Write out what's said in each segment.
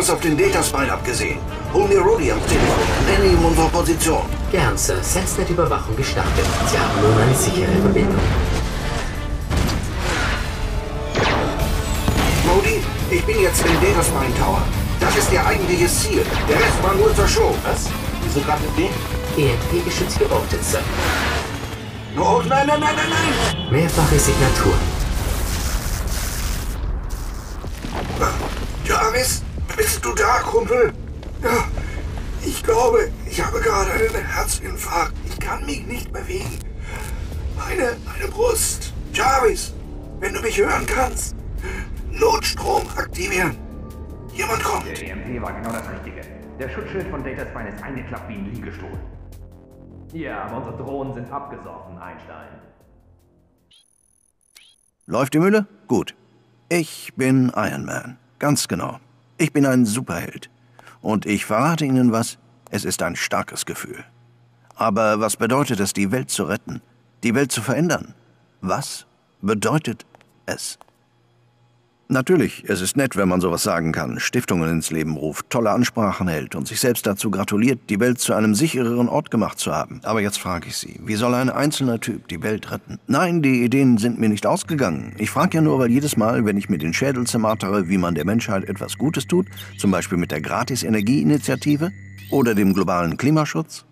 Es auf den Dataspine abgesehen. Hol mir Rudy am Telefon. Nenne ihm unsere Position. Gern, Sir. SenseNet-Überwachung gestartet. Sie haben nun eine sichere Verbindung. Rody, ich bin jetzt im Dataspine Tower. Das ist Ihr eigentliches Ziel. Der Rest war nur zur Show. Was? Wieso gerade mit dem? EMP geschützt geortet, Sir. Oh, nein, nein, nein, nein, nein! Mehrfache Signatur. Jarvis, bist du da, Kumpel? Ja, ich glaube, ich habe gerade einen Herzinfarkt. Ich kann mich nicht bewegen. Meine, meine Brust. Jarvis, wenn du mich hören kannst, Notstrom aktivieren. Jemand kommt. Der EMP war genau das Richtige. Der Schutzschild von Dataspine ist eingeklappt wie ein Liegestuhl. Ja, aber unsere Drohnen sind abgesoffen, Einstein. Läuft die Mühle? Gut. Ich bin Iron Man. Ganz genau. Ich bin ein Superheld. Und ich verrate Ihnen was, es ist ein starkes Gefühl. Aber was bedeutet es, die Welt zu retten? Die Welt zu verändern? Was bedeutet es? Natürlich, es ist nett, wenn man sowas sagen kann, Stiftungen ins Leben ruft, tolle Ansprachen hält und sich selbst dazu gratuliert, die Welt zu einem sichereren Ort gemacht zu haben. Aber jetzt frage ich Sie, wie soll ein einzelner Typ die Welt retten? Nein, die Ideen sind mir nicht ausgegangen. Ich frage ja nur, weil jedes Mal, wenn ich mir den Schädel zermartere, wie man der Menschheit etwas Gutes tut, zum Beispiel mit der Gratis-Energieinitiative oder dem globalen Klimaschutz,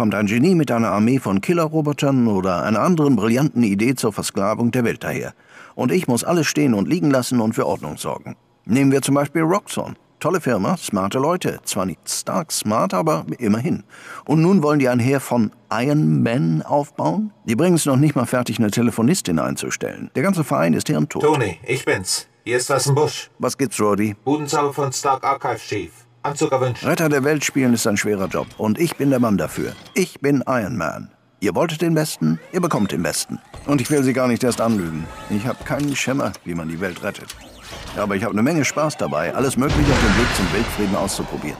kommt ein Genie mit einer Armee von Killerrobotern oder einer anderen brillanten Idee zur Versklavung der Welt daher – und ich muss alles stehen und liegen lassen und für Ordnung sorgen. Nehmen wir zum Beispiel Roxxon. Tolle Firma, smarte Leute. Zwar nicht stark smart, aber immerhin. Und nun wollen die ein Heer von Iron Men aufbauen? Die bringen es noch nicht mal fertig, eine Telefonistin einzustellen. Der ganze Verein ist hirntot. Tony, ich bin's. Hier ist was im Busch. Was gibt's, Roddy? Budenzauber von Stark Archive Chief. Anzug erwünscht. Retter der Welt spielen ist ein schwerer Job. Und ich bin der Mann dafür. Ich bin Iron Man. Ihr wolltet den Besten, ihr bekommt den Besten. Und ich will Sie gar nicht erst anlügen. Ich habe keinen Schimmer, wie man die Welt rettet. Aber ich habe eine Menge Spaß dabei, alles Mögliche auf dem Weg zum Weltfrieden auszuprobieren.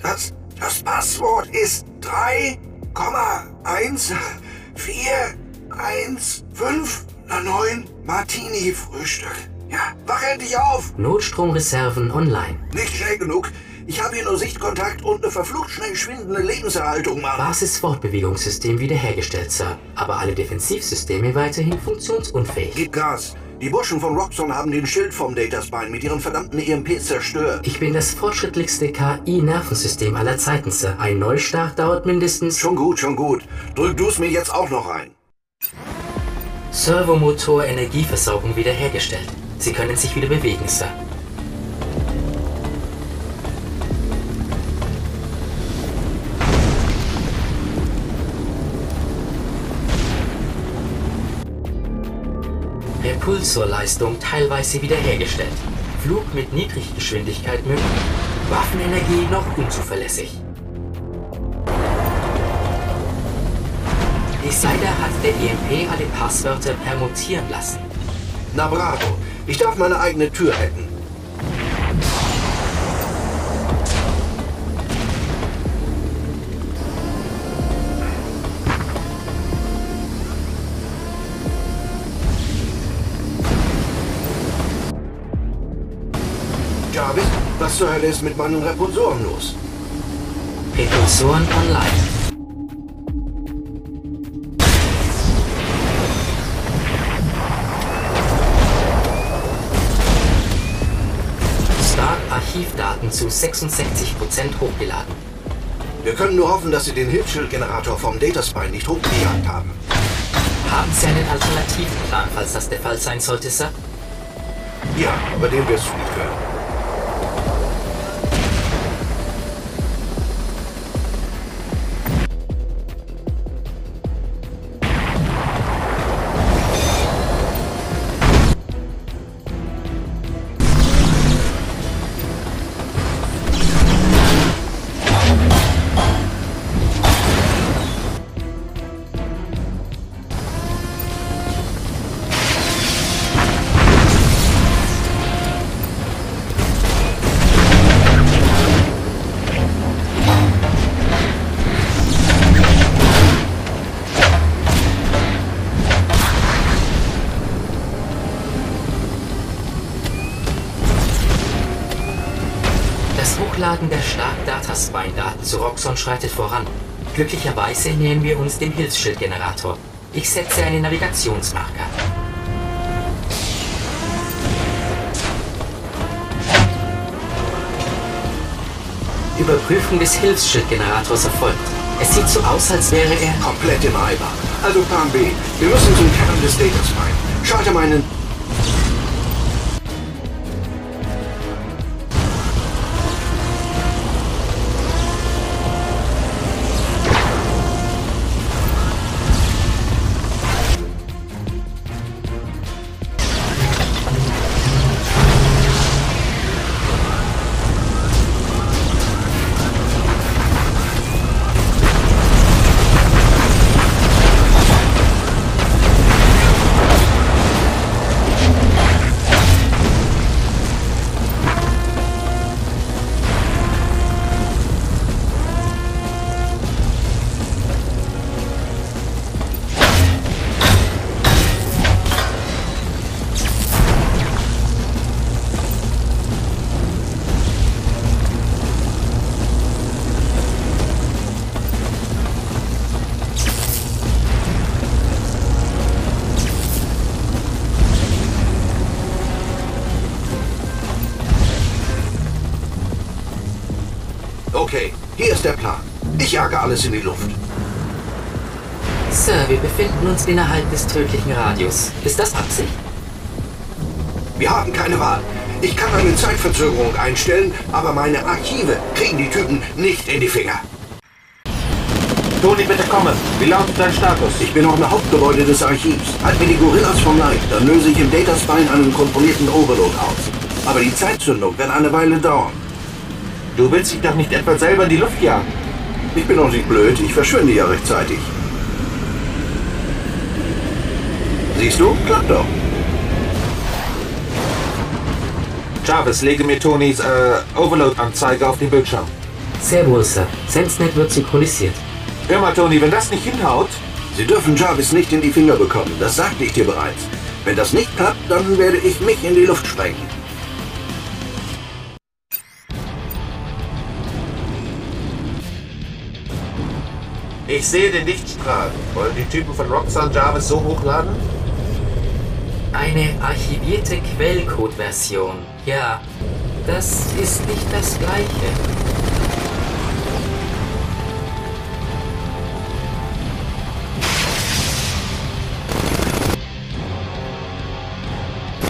Das, das Passwort ist 3,14159 Martini-Frühstück. Ja, wach endlich auf! Notstromreserven online. Nicht schnell genug. Ich habe hier nur Sichtkontakt und eine verflucht schnell schwindende Lebenserhaltung, Mann. Basis-Fortbewegungssystem wiederhergestellt, Sir. Aber alle Defensivsysteme weiterhin funktionsunfähig. Gib Gas. Die Burschen von Roxxon haben den Schild vom Dataspine mit ihren verdammten EMPs zerstört. Ich bin das fortschrittlichste KI-Nervensystem aller Zeiten, Sir. Ein Neustart dauert mindestens... Schon gut, schon gut. Drück du es mir jetzt auch noch ein. Servomotor Energieversorgung wiederhergestellt. Sie können sich wieder bewegen, Sir. Repulsorleistung teilweise wiederhergestellt. Flug mit Niedriggeschwindigkeit möglich. Waffenenergie noch unzuverlässig. Leider hat der EMP alle Passwörter permutieren lassen. Na bravo. Ich darf meine eigene Tür retten. Jarvis, was zur Hölle ist mit meinen Repulsoren los? Repulsoren online. Archivdaten zu 66% hochgeladen. Wir können nur hoffen, dass Sie den Hilfsschildgenerator vom Dataspine nicht hochgejagt haben. Haben Sie einen alternativen Plan, falls das der Fall sein sollte, Sir? Ja, aber den wirst du nicht hören. Hochladen der Stark-Data-Spine-Daten zu Roxxon schreitet voran. Glücklicherweise nähern wir uns dem Hilfsschildgenerator. Ich setze einen Navigationsmarker. Überprüfung des Hilfsschildgenerators erfolgt. Es sieht so aus, als wäre er... Komplett im Eimer. Also Plan B. Wir müssen zum Kern des Datas rein. Schalte meinen... ist der Plan. Ich jage alles in die Luft. Sir, wir befinden uns innerhalb des tödlichen Radius. Ist das Absicht? Wir haben keine Wahl. Ich kann eine Zeitverzögerung einstellen, aber meine Archive kriegen die Typen nicht in die Finger. Toni, bitte kommen. Wie lautet dein Status? Ich bin noch im Hauptgebäude des Archivs. Halt mir die Gorillas vom Leib, dann löse ich im Dataspine einen kontrollierten Overload aus. Aber die Zeitzündung wird eine Weile dauern. Du willst dich doch nicht etwa selber in die Luft jagen. Ich bin auch nicht blöd, ich verschwinde ja rechtzeitig. Siehst du? Klappt doch. Jarvis, lege mir Tonis äh, Overload-Anzeige auf den Bildschirm. Sehr wohl, Sir. SenseNet wird synchronisiert. Hör mal, Toni, wenn das nicht hinhaut... Sie dürfen Jarvis nicht in die Finger bekommen, das sagte ich dir bereits. Wenn das nicht klappt, dann werde ich mich in die Luft sprengen. Ich sehe den Lichtstrahl. Wollen die Typen von Roxanne Jarvis so hochladen? Eine archivierte Quellcode-Version. Ja, das ist nicht das gleiche.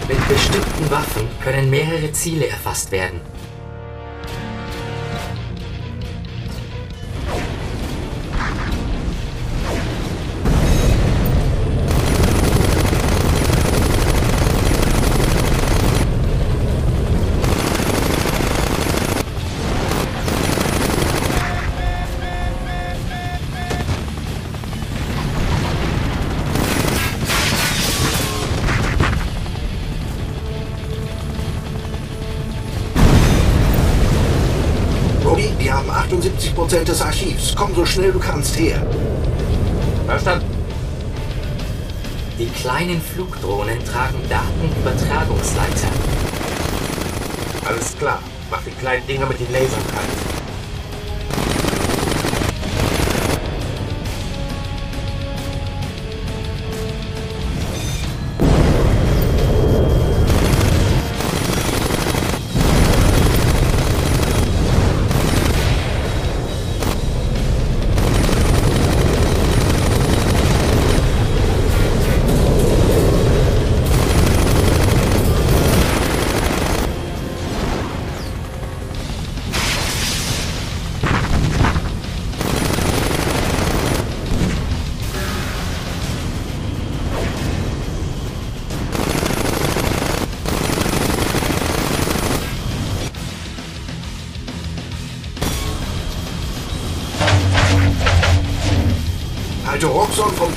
Mit bestimmten Waffen können mehrere Ziele erfasst werden. Wir haben 78% des Archivs. Komm so schnell du kannst her. Verstanden. Die kleinen Flugdrohnen tragen Datenübertragungsleiter. Alles klar. Mach die kleinen Dinger mit den Lasern kalt.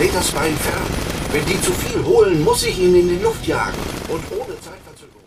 Dataspine fern. Wenn die zu viel holen, muss ich ihn in die Luft jagen. Und ohne Zeitverzögerung.